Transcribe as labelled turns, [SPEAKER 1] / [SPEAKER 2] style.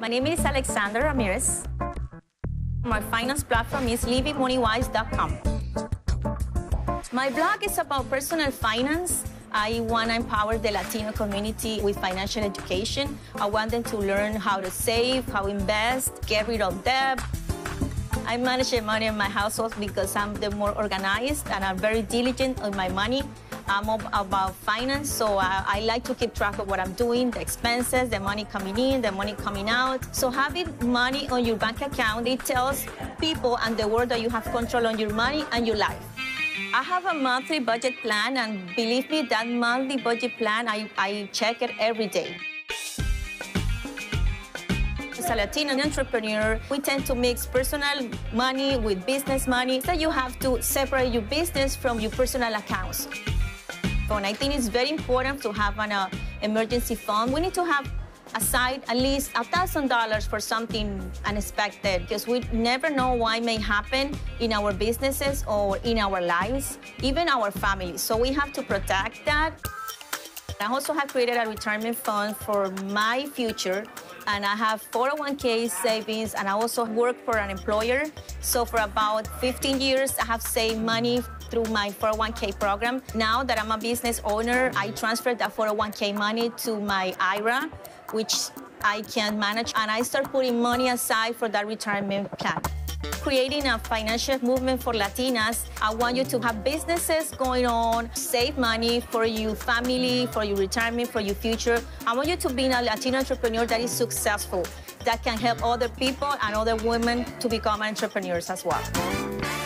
[SPEAKER 1] My name is Alexandra Ramirez. My finance platform is livingmoneywise.com. My blog is about personal finance. I want to empower the Latino community with financial education. I want them to learn how to save, how to invest, get rid of debt. I manage the money in my household because I'm the more organized and I'm very diligent on my money. I'm about finance, so I, I, like to keep track of what I'm doing, the expenses, the money coming in, the money coming out. So having money on your bank account, it tells people and the world that you have control on your money and your life. I have a monthly budget plan, and believe me, that monthly budget plan, I, I check it every day. As a Latino entrepreneur, we tend to mix personal money with business money, so you have to separate your business from your personal accounts. And I think it's very important to have an uh, emergency fund. We need to have aside at least $1,000 for something unexpected because we never know what may happen in our businesses or in our lives, even our families. So we have to protect that. I also have created a retirement fund for my future and I have 401k savings and I also work for an employer. So for about 15 years, I have saved money through my 401k program. Now that I'm a business owner, I transferred that 401k money to my IRA, which I can manage, and I start putting money aside for that retirement plan creating a financial movement for Latinas. I want you to have businesses going on, save money for your family, for your retirement, for your future. I want you to be a Latino entrepreneur that is successful, that can help other people and other women to become entrepreneurs as well.